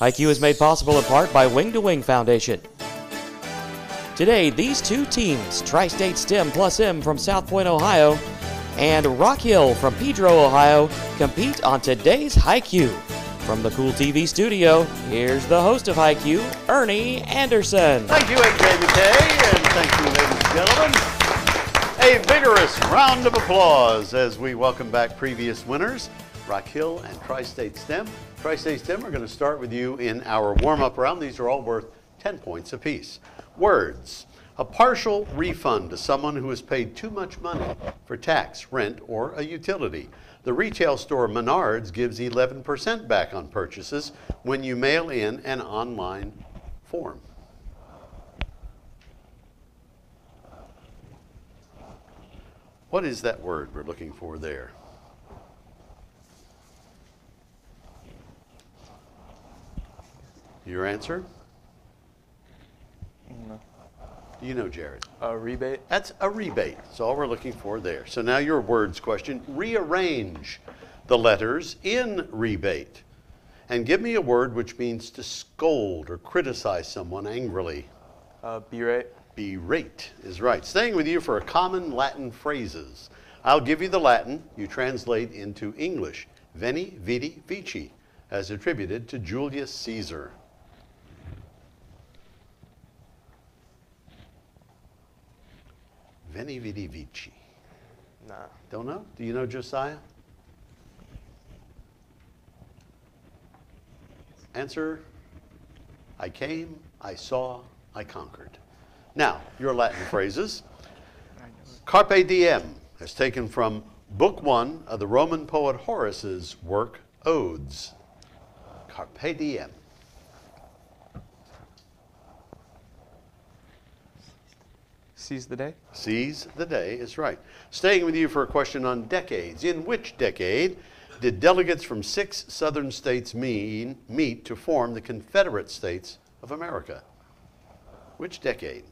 IQ is made possible in part by Wing to Wing Foundation. Today, these two teams, Tri State STEM plus M from South Point, Ohio, and Rock Hill from Pedro, Ohio, compete on today's HiQ. From the Kool TV studio, here's the host of HiQ, Ernie Anderson. Thank you, McKay, and thank you, ladies and gentlemen. A vigorous round of applause as we welcome back previous winners, Rock Hill and Tri State STEM. Tri State STEM we're going to start with you in our warm up round. These are all worth 10 points apiece. Words. A partial refund to someone who has paid too much money for tax, rent, or a utility. The retail store Menards gives 11% back on purchases when you mail in an online form. What is that word we're looking for there? Your answer? No. Do you know, Jared? A rebate? That's a rebate. That's all we're looking for there. So now your words question. Rearrange the letters in rebate. And give me a word which means to scold or criticize someone angrily. Uh, berate? Berate is right. Staying with you for a common Latin phrases. I'll give you the Latin, you translate into English. Veni, vidi, vici, as attributed to Julius Caesar. Veni, vidi, vici. Nah. Don't know? Do you know Josiah? Answer I came, I saw, I conquered. Now, your Latin phrases. Carpe diem is taken from Book One of the Roman poet Horace's work, Odes. Carpe diem. Seize the day? Seize the day is right. Staying with you for a question on decades. In which decade did delegates from six southern states mean, meet to form the Confederate States of America? Which decade?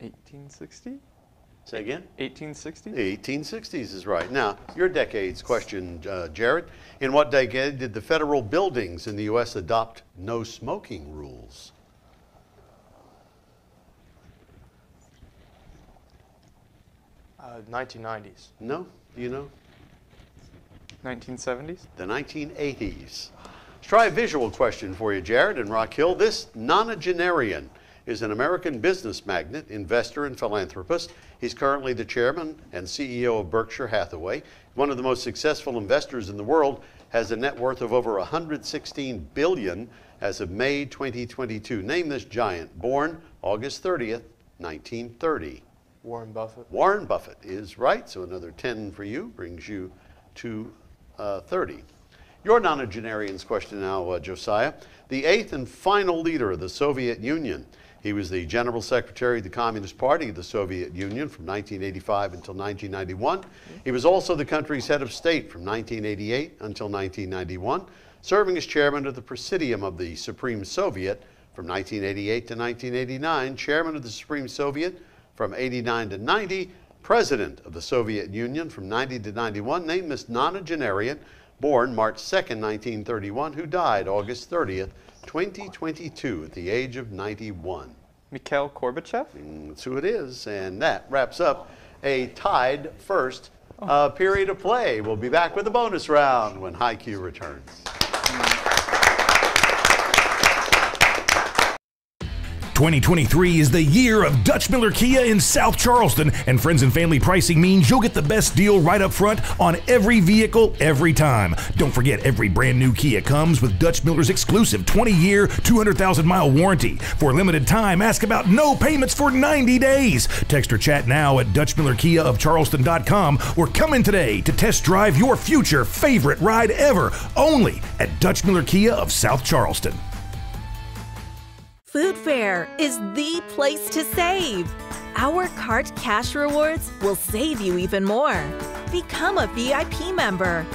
Eighteen sixty? Say again? 1860s? The 1860s is right. Now, your decades question, uh, Jared. In what decade did the federal buildings in the U.S. adopt no smoking rules? Uh, 1990s. No? Do you know? 1970s? The 1980s. Let's try a visual question for you, Jared and Rock Hill. This nonagenarian is an American business magnate, investor, and philanthropist. He's currently the chairman and CEO of Berkshire Hathaway. One of the most successful investors in the world, has a net worth of over 116 billion as of May 2022. Name this giant, born August 30th, 1930. Warren Buffett? Warren Buffett is right, so another 10 for you brings you to uh, 30. Your nonagenarians question now, uh, Josiah. The eighth and final leader of the Soviet Union. He was the General Secretary of the Communist Party of the Soviet Union from 1985 until 1991. He was also the country's head of state from 1988 until 1991, serving as chairman of the Presidium of the Supreme Soviet from 1988 to 1989, chairman of the Supreme Soviet from 89 to 90, president of the Soviet Union from 90 to 91, named this nonagenarian, born March 2nd, 1931, who died August 30th, 2022, at the age of 91. Mikhail Gorbachev? And that's who it is, and that wraps up a tied first uh, period of play. We'll be back with a bonus round when High Q returns. 2023 is the year of Dutch Miller Kia in South Charleston, and friends and family pricing means you'll get the best deal right up front on every vehicle every time. Don't forget, every brand new Kia comes with Dutch Miller's exclusive 20 year, 200,000 mile warranty. For a limited time, ask about no payments for 90 days. Text or chat now at DutchMillerKia of Charleston.com or come in today to test drive your future favorite ride ever only at Dutch Miller Kia of South Charleston. Food Fair is the place to save. Our Cart Cash Rewards will save you even more. Become a VIP member.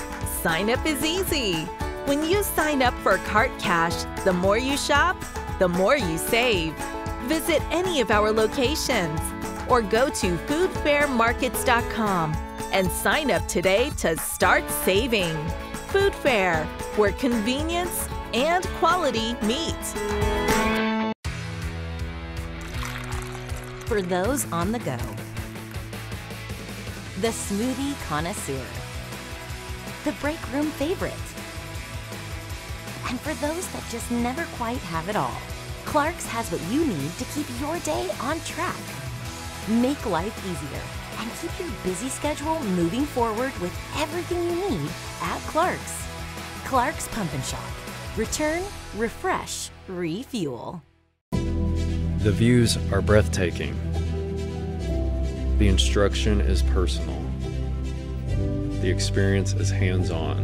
Sign up is easy. When you sign up for Cart Cash, the more you shop, the more you save. Visit any of our locations or go to foodfairmarkets.com. and sign up today to start saving. Food Fair, where convenience and quality meet. For those on the go, the smoothie connoisseur, the break room favorite, and for those that just never quite have it all, Clark's has what you need to keep your day on track. Make life easier and keep your busy schedule moving forward with everything you need at Clark's. Clark's Pump and Shop. Return, refresh, refuel. The views are breathtaking. The instruction is personal. The experience is hands on.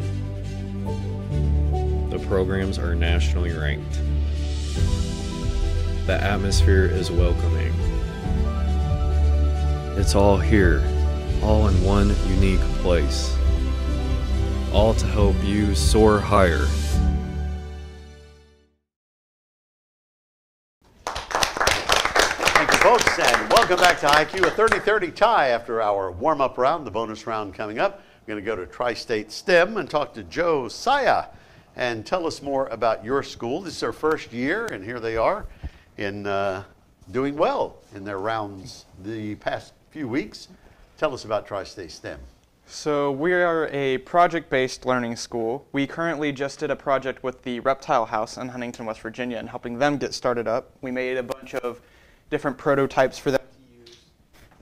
The programs are nationally ranked. The atmosphere is welcoming. It's all here, all in one unique place. All to help you soar higher. Folks, and welcome back to IQ. A 30-30 tie after our warm-up round, the bonus round coming up. We're going to go to Tri-State STEM and talk to Joe Saya and tell us more about your school. This is their first year, and here they are in uh, doing well in their rounds the past few weeks. Tell us about Tri-State STEM. So we are a project-based learning school. We currently just did a project with the Reptile House in Huntington, West Virginia, and helping them get started up. We made a bunch of different prototypes for them to use,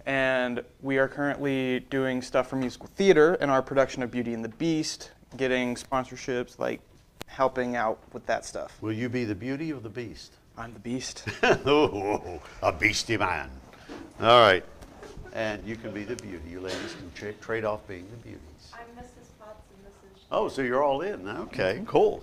and we are currently doing stuff for musical theater in our production of Beauty and the Beast, getting sponsorships, like helping out with that stuff. Will you be the beauty or the beast? I'm the Beast. oh, a beastie man. All right. And you can be the beauty. You ladies can tra- trade off being the beauties. I'm Mrs. Potts and Mrs. Oh, so you're all in. Okay, mm-hmm. cool.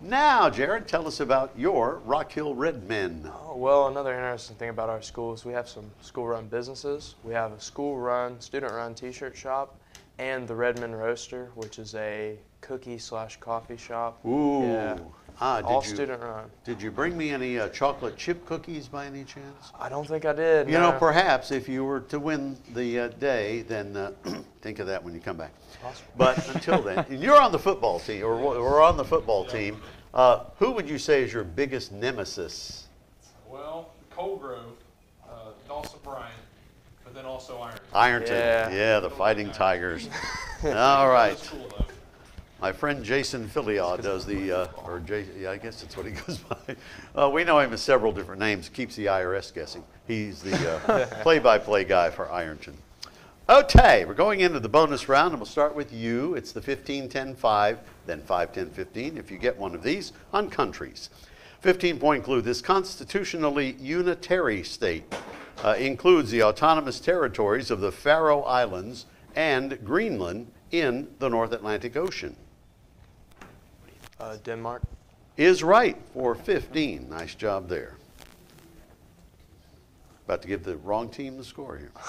Now, Jared, tell us about your Rock Hill Red Men. Oh, well, another interesting thing about our school is we have some school-run businesses. We have a school-run, student-run T-shirt shop, and the Redmen Roaster, which is a cookie slash coffee shop. Ooh. Yeah. Ah, did All you, student-run. Did you bring me any uh, chocolate chip cookies by any chance? I don't think I did. You know, perhaps if you were to win the uh, day, then uh, think of that when you come back. Possible. But until then, and you're on the football team, or we're on the football team. Uh, who would you say is your biggest nemesis? Well, Coal Grove, uh, Dawson Bryant, but then also Iron. Ironton. Yeah. Yeah, the Fighting Tigers. All right. That's cool though. My friend Jason Filiaw does the, uh, or Jay, yeah, I guess that's what he goes by. Uh, we know him as several different names. Keeps the IRS guessing. He's the uh, play-by-play guy for Ironton. Okay, we're going into the bonus round, and we'll start with you. It's the 15, 10, 5, then 5, 10, 15. If you get one of these on countries. 15 point clue this constitutionally unitary state uh, includes the autonomous territories of the Faroe Islands and Greenland in the North Atlantic Ocean. Uh, Denmark. Is right for 15. Nice job there. About to give the wrong team the score here.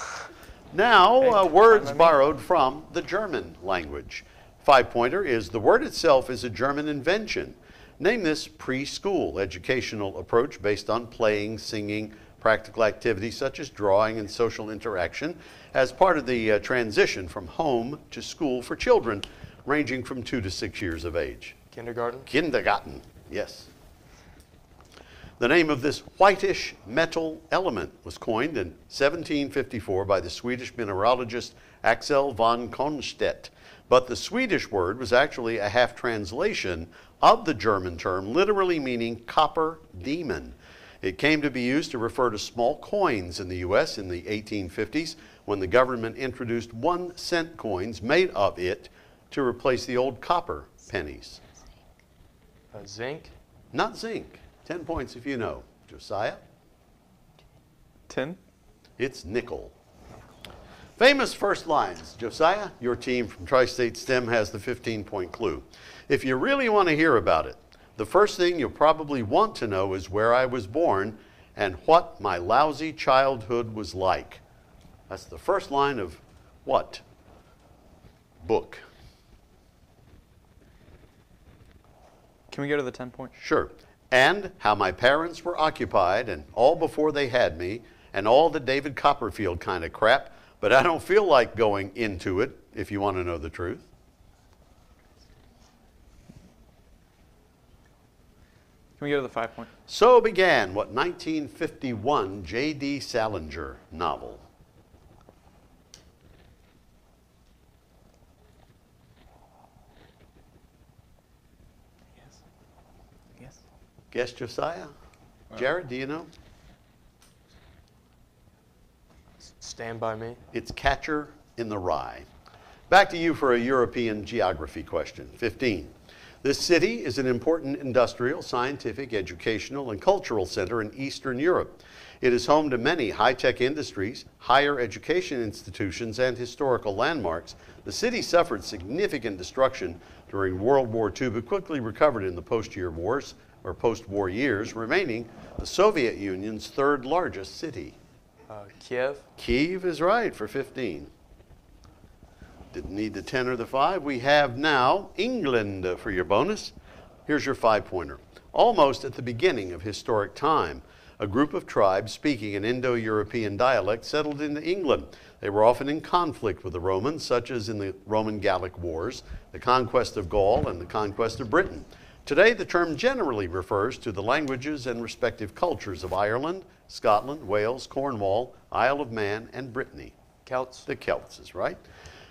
Now, uh, words borrowed from the German language. Five pointer is the word itself is a German invention. Name this preschool educational approach based on playing, singing, practical activities such as drawing and social interaction as part of the uh, transition from home to school for children ranging from two to six years of age. Kindergarten. Kindergarten, yes. The name of this whitish metal element was coined in 1754 by the Swedish mineralogist Axel von Cronstedt. But the Swedish word was actually a half translation of the German term, literally meaning copper demon. It came to be used to refer to small coins in the U.S. in the 1850s when the government introduced one cent coins made of it to replace the old copper pennies. Uh, zinc. Not zinc. 10 points if you know. Josiah? Tin. It's nickel. Famous first lines. Josiah, your team from Tri State STEM has the 15 point clue. If you really want to hear about it, the first thing you'll probably want to know is where I was born and what my lousy childhood was like. That's the first line of what? Book. Can we go to the 10 point? Sure. And how my parents were occupied, and all before they had me, and all the David Copperfield kind of crap. but I don't feel like going into it if you want to know the truth. Can we go to the five point? So began what 1951 J.D. Salinger novel? Yes. Yes. Guess Josiah? Jared, do you know? Stand by me. It's Catcher in the Rye. Back to you for a European geography question. 15. This city is an important industrial, scientific, educational, and cultural center in Eastern Europe. It is home to many high tech industries, higher education institutions, and historical landmarks. The city suffered significant destruction during World War II, but quickly recovered in the post year wars or post war years, remaining the Soviet Union's third largest city. Uh, Kiev. Kiev is right for 15. Didn't need the 10 or the 5. We have now England uh, for your bonus. Here's your five pointer. Almost at the beginning of historic time, a group of tribes speaking an Indo European dialect settled into England. They were often in conflict with the Romans, such as in the Roman Gallic Wars, the conquest of Gaul, and the conquest of Britain. Today, the term generally refers to the languages and respective cultures of Ireland, Scotland, Wales, Cornwall, Isle of Man, and Brittany. Celts. The Celts is right.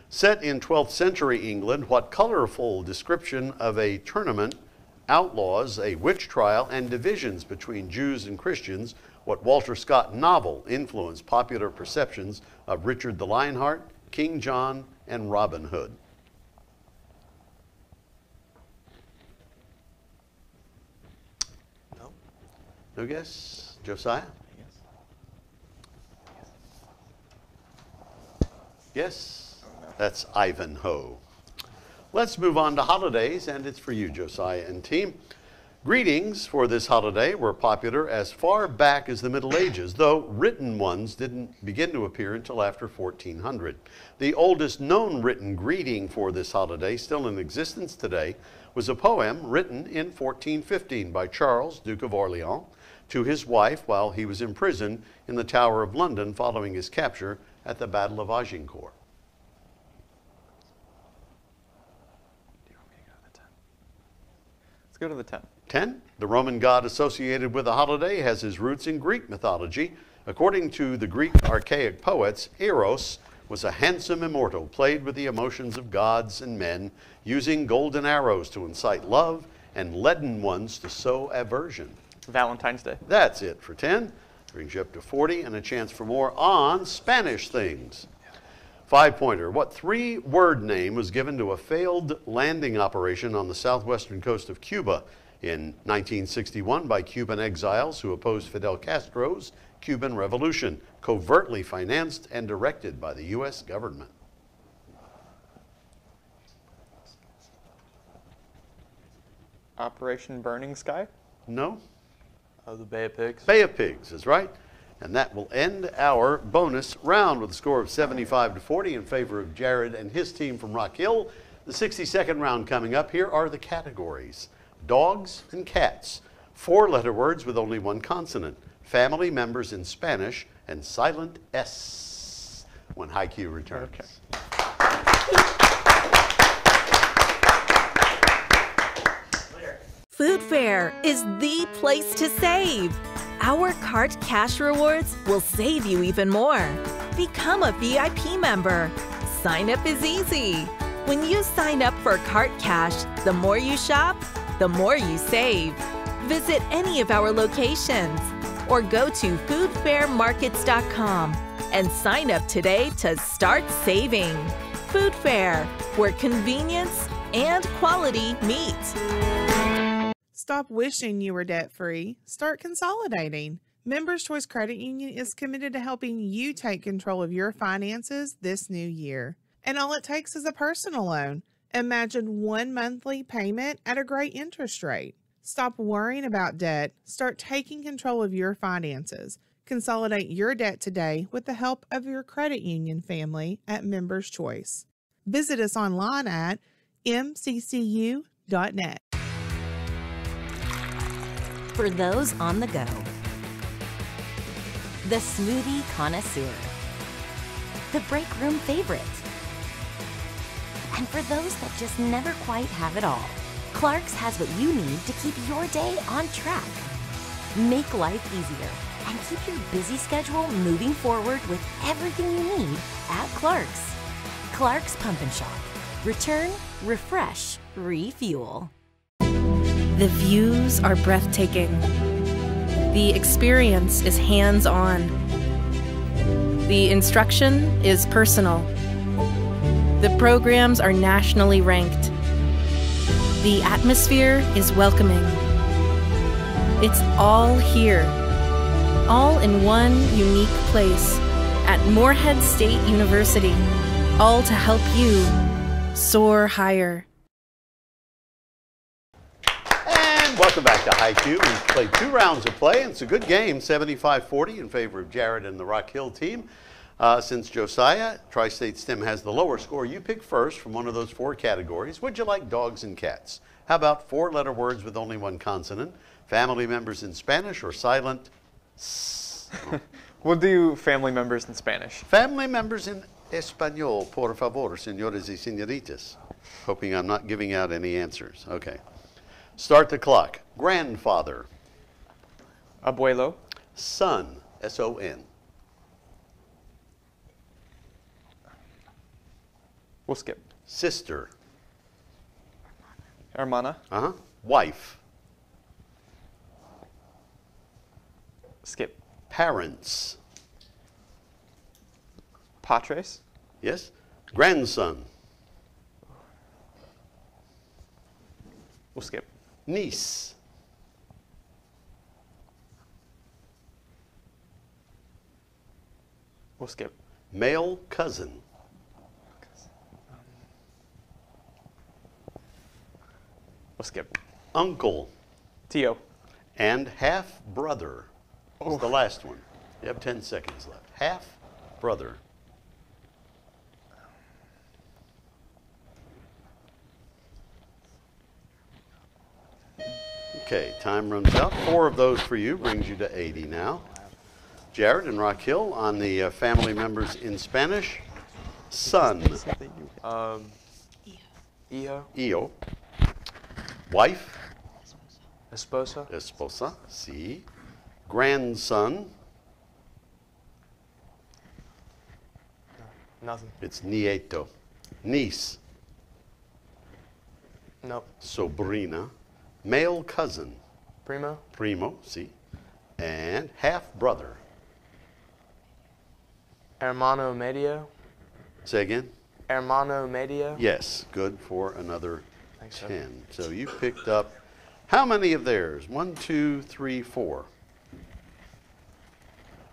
Set in 12th century England, what colorful description of a tournament outlaws a witch trial and divisions between Jews and Christians, what Walter Scott novel influenced popular perceptions of Richard the Lionheart, King John, and Robin Hood? Guess? Josiah? Yes? That's Ivanhoe. Let's move on to holidays, and it's for you, Josiah and team. Greetings for this holiday were popular as far back as the Middle Ages, though written ones didn't begin to appear until after 1400. The oldest known written greeting for this holiday, still in existence today, was a poem written in 1415 by Charles, Duke of Orleans, to his wife while he was imprisoned in the Tower of London following his capture at the Battle of Agincourt. Let's go to the 10. 10. The Roman god associated with the holiday has his roots in Greek mythology. According to the Greek archaic poets, Eros was a handsome immortal played with the emotions of gods and men, using golden arrows to incite love and leaden ones to sow aversion. Valentine's Day. That's it for 10. Brings you up to 40 and a chance for more on Spanish things. Five pointer. What three word name was given to a failed landing operation on the southwestern coast of Cuba in 1961 by Cuban exiles who opposed Fidel Castro's Cuban Revolution, covertly financed and directed by the U.S. government? Operation Burning Sky. No? Uh, the Bay of Pigs. Bay of Pigs is right. And that will end our bonus round with a score of 75 to 40 in favor of Jared and his team from Rock Hill. The 62nd round coming up. Here are the categories dogs and cats, four letter words with only one consonant, family members in Spanish, and silent S when High Q returns. Food Fair is the place to save. Our Cart Cash Rewards will save you even more. Become a VIP member. Sign up is easy. When you sign up for Cart Cash, the more you shop, the more you save. Visit any of our locations or go to foodfairmarkets.com and sign up today to start saving. Food Fair, where convenience and quality meet. Stop wishing you were debt free. Start consolidating. Members Choice Credit Union is committed to helping you take control of your finances this new year. And all it takes is a personal loan. Imagine one monthly payment at a great interest rate. Stop worrying about debt. Start taking control of your finances. Consolidate your debt today with the help of your credit union family at Members Choice. Visit us online at mccu.net. For those on the go, the smoothie connoisseur. the break room favorite. And for those that just never quite have it all, Clark's has what you need to keep your day on track. Make life easier and keep your busy schedule moving forward with everything you need at Clark's. Clark's Pump and Shop. Return, refresh, refuel. The views are breathtaking. The experience is hands on. The instruction is personal. The programs are nationally ranked. The atmosphere is welcoming. It's all here, all in one unique place at Morehead State University, all to help you soar higher. And welcome back to High Haiku. We've played two rounds of play, and it's a good game, 75-40 in favor of Jared and the Rock Hill team. Uh, since Josiah, Tri-State STEM has the lower score, you pick first from one of those four categories. Would you like dogs and cats? How about four-letter words with only one consonant? Family members in Spanish or silent? We'll do family members in Spanish. Family members in Español, por favor, señores y señoritas. Hoping I'm not giving out any answers. Okay. Start the clock. Grandfather. Abuelo. Son. S O N. We'll skip. Sister. Hermana. Uh huh. Wife. Skip. Parents. Patres. Yes. Grandson. We'll skip. Niece. We'll skip. Male cousin. We'll skip. Uncle. Tio. And half brother. Was oh. the last one. You have 10 seconds left. Half brother. Okay, time runs out. Four of those for you brings you to 80 now. Jared and Rock Hill on the uh, family members in Spanish. Son. Um, Hijo. Io. Wife. Esposa. Esposa. Si. Grandson. Nothing. It's nieto. Niece. Nope. Sobrina. Male cousin. Primo. Primo. Si. And half brother. Hermano medio. Say again. Hermano medio. Yes. Good for another Thanks, sir. 10. So you picked up how many of theirs? One, two, three, four.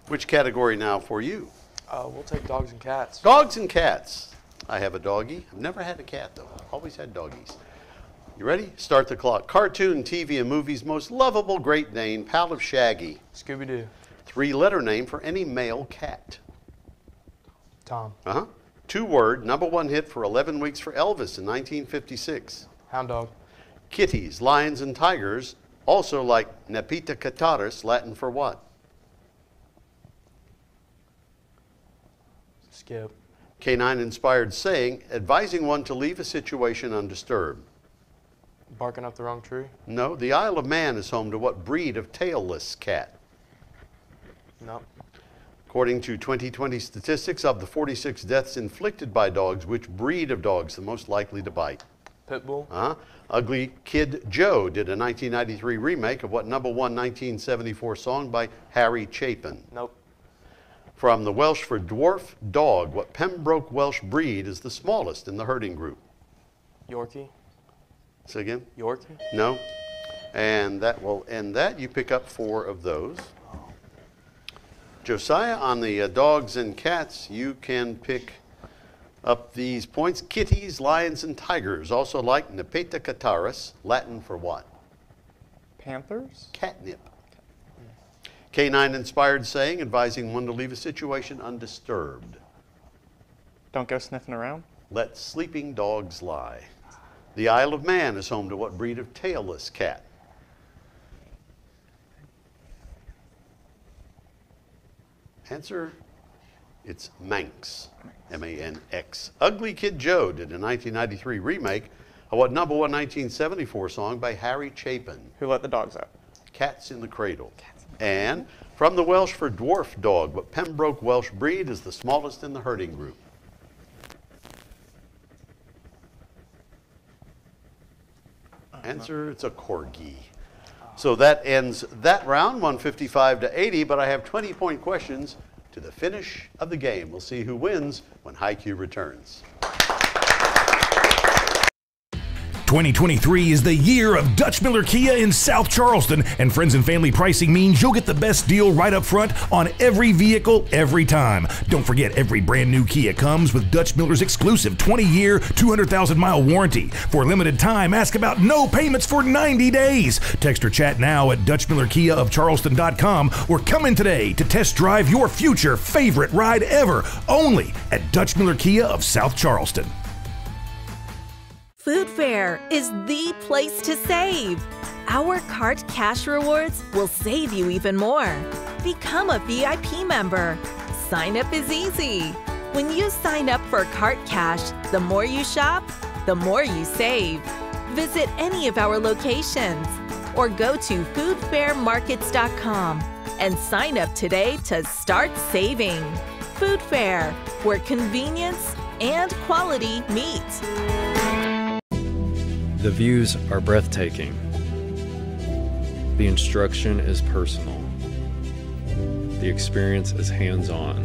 Which category now for you? Uh, we'll take dogs and cats. Dogs and cats. I have a doggie. I've never had a cat though. Always had doggies. You ready? Start the clock. Cartoon, TV, and movies most lovable Great Dane, pal of Shaggy. Scooby Doo. Three letter name for any male cat. Tom. Uh huh. Two word, number one hit for 11 weeks for Elvis in 1956. Hound dog. Kitties, lions, and tigers, also like Nepeta cataris, Latin for what? Skip. K9 inspired saying, advising one to leave a situation undisturbed. Barking up the wrong tree. No, the Isle of Man is home to what breed of tailless cat? Nope. According to 2020 statistics, of the 46 deaths inflicted by dogs, which breed of dogs the most likely to bite? Pitbull. Uh-huh. Ugly Kid Joe did a 1993 remake of what number one 1974 song by Harry Chapin? Nope. From the Welsh for dwarf dog, what Pembroke Welsh breed is the smallest in the herding group? Yorkie. Say again? Yorkie. No. And that will end that. You pick up four of those. Josiah, on the uh, dogs and cats, you can pick up these points. Kitties, lions, and tigers, also like Nepeta cataris, Latin for what? Panthers? Catnip. K9 inspired saying, advising one to leave a situation undisturbed. Don't go sniffing around. Let sleeping dogs lie. The Isle of Man is home to what breed of tailless cat? Answer It's Manx. M A N X. Ugly Kid Joe did a 1993 remake of what number one 1974 song by Harry Chapin. Who let the dogs out? Cats in the Cradle. And from the Welsh for dwarf dog, what Pembroke Welsh breed is the smallest in the herding group? Answer, it's a corgi. So that ends that round, 155 to 80, but I have 20 point questions to the finish of the game. We'll see who wins when High Q returns. 2023 is the year of Dutch Miller Kia in South Charleston, and friends and family pricing means you'll get the best deal right up front on every vehicle every time. Don't forget, every brand new Kia comes with Dutch Miller's exclusive 20 year, 200,000 mile warranty. For a limited time, ask about no payments for 90 days. Text or chat now at DutchMillerKiaofCharleston.com or come in today to test drive your future favorite ride ever, only at Dutch Miller Kia of South Charleston. Food Fair is the place to save. Our Cart Cash Rewards will save you even more. Become a VIP member. Sign up is easy. When you sign up for Cart Cash, the more you shop, the more you save. Visit any of our locations or go to foodfairmarkets.com and sign up today to start saving. Food Fair, where convenience and quality meet. The views are breathtaking. The instruction is personal. The experience is hands on.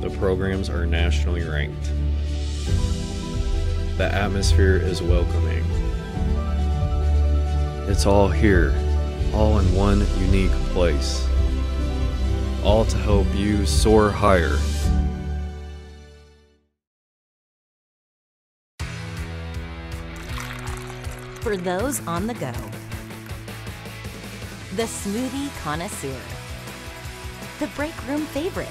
The programs are nationally ranked. The atmosphere is welcoming. It's all here, all in one unique place. All to help you soar higher For those on the go, the smoothie connoisseur, the break room favorite,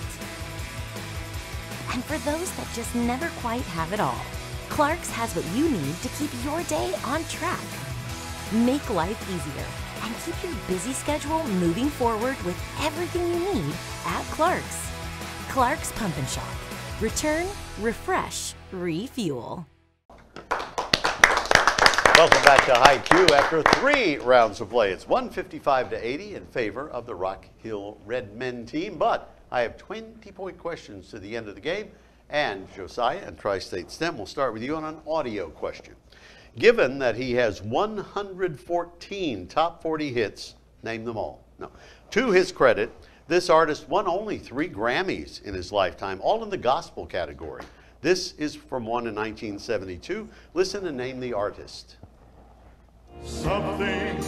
and for those that just never quite have it all, Clark's has what you need to keep your day on track. Make life easier and keep your busy schedule moving forward with everything you need at Clark's. Clark's Pump and Shop. Return, refresh, refuel. Welcome back to High Q after three rounds of play. It's 155 to 80 in favor of the Rock Hill Red Men team, but I have 20 point questions to the end of the game, and Josiah and Tri State STEM will start with you on an audio question. Given that he has 114 top 40 hits, name them all. No. To his credit, this artist won only three Grammys in his lifetime, all in the gospel category. This is from one in 1972. Listen and name the artist. Something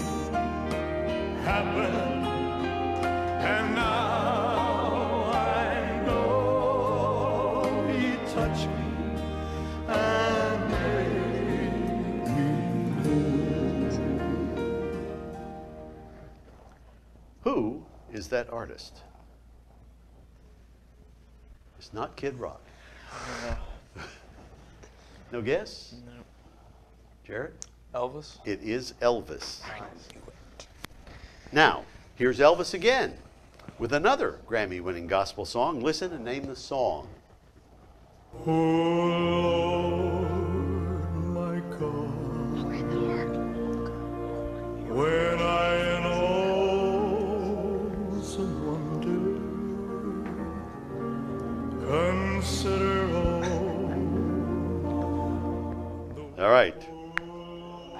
happened, and now I know he touched me and made me Who is that artist? It's not Kid Rock. Uh, no guess? No. Jared? Elvis? It is Elvis. Now, here's Elvis again with another Grammy winning gospel song. Listen and name the song. Oh Lord, my God, when I in awesome wonder consider all All right.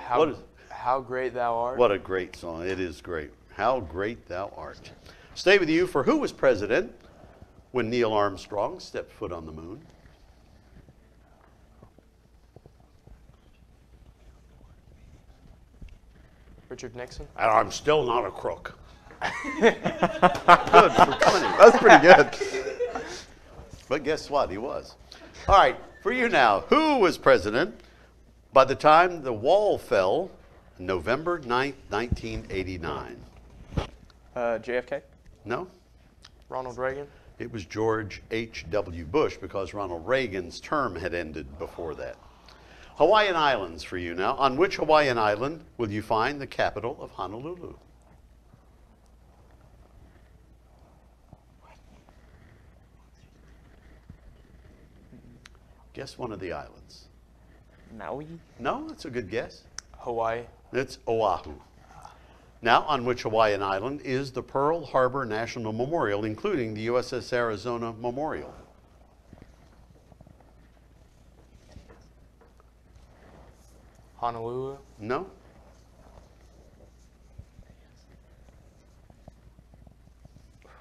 How, What is- how great thou art. What a great song. It is great. How great thou art. Stay with you for who was president when Neil Armstrong stepped foot on the moon? Richard Nixon? And I'm still not a crook. good for 20. That's pretty good. But guess what? He was. All right, for you now. Who was president by the time the wall fell, November 9th, 1989. Uh, JFK? No. Ronald Reagan? It was George H.W. Bush because Ronald Reagan's term had ended before that. Hawaiian Islands for you now. On which Hawaiian island will you find the capital of Honolulu? Guess one of the islands. Maui? No, that's a good guess. Hawaii? It's Oahu. Now, on which Hawaiian island is the Pearl Harbor National Memorial, including the USS Arizona Memorial? Honolulu? No?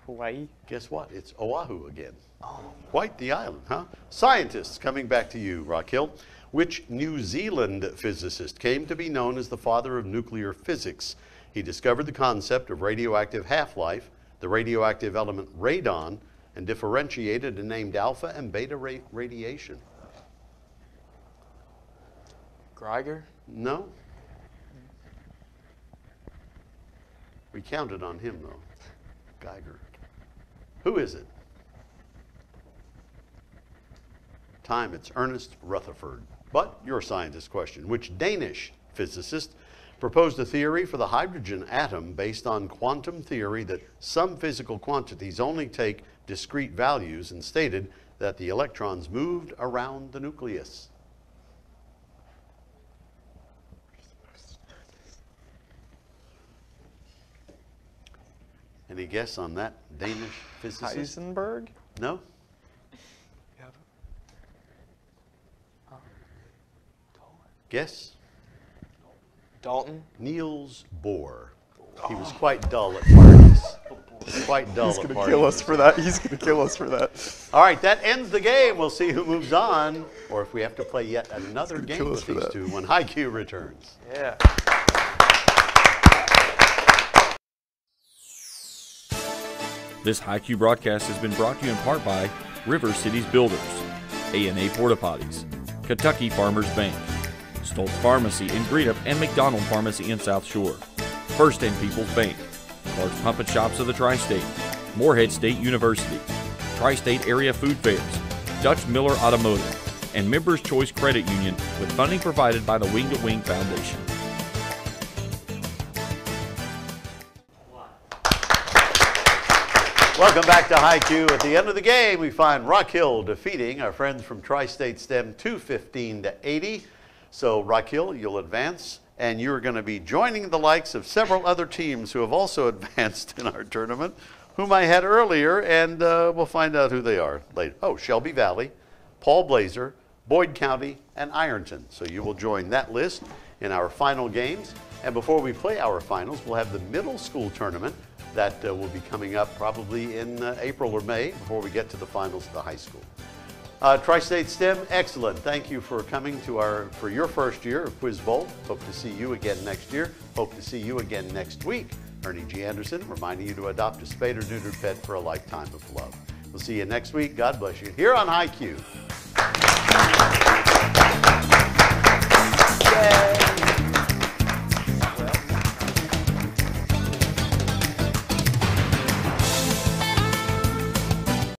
Hawaii? Guess what? It's Oahu again. Oh. Quite the island, huh? Scientists, coming back to you, Rockhill. Which New Zealand physicist came to be known as the father of nuclear physics? He discovered the concept of radioactive half life, the radioactive element radon, and differentiated and named alpha and beta ra- radiation. Geiger? No? We counted on him, though. Geiger. Who is it? Time, it's Ernest Rutherford. But your scientist question which Danish physicist proposed a theory for the hydrogen atom based on quantum theory that some physical quantities only take discrete values and stated that the electrons moved around the nucleus? Any guess on that Danish physicist? Heisenberg? No? Guess? Dalton? Niels Bohr. He was quite dull at parties. Quite dull He's gonna kill us for that. He's gonna kill us for that. All right, that ends the game. We'll see who moves on, or if we have to play yet another game kill us with for these that. two when High Q returns. Yeah. This HiQ broadcast has been brought to you in part by River Cities Builders, A&A Porta Potties, Kentucky Farmers Bank, Stoltz Pharmacy in Greenup and McDonald Pharmacy in South Shore, First and People's Bank, Clark's Pump and Shops of the Tri-State, Morehead State University, Tri-State Area Food Fairs, Dutch Miller Automotive, and Members Choice Credit Union with funding provided by the Wing to Wing Foundation. Welcome back to High Q. At the end of the game, we find Rock Hill defeating our friends from Tri-State STEM 215 to 80. So Hill, you'll advance, and you're going to be joining the likes of several other teams who have also advanced in our tournament, whom I had earlier, and uh, we'll find out who they are later. Oh, Shelby Valley, Paul Blazer, Boyd County, and Ironton. So you will join that list in our final games. And before we play our finals, we'll have the middle school tournament that uh, will be coming up probably in uh, April or May before we get to the finals of the high school. Uh, Tri-State STEM, excellent. Thank you for coming to our for your first year of Quiz Bowl. Hope to see you again next year. Hope to see you again next week. Ernie G. Anderson reminding you to adopt a spayed or neutered pet for a lifetime of love. We'll see you next week. God bless you. Here on High Q. Yay.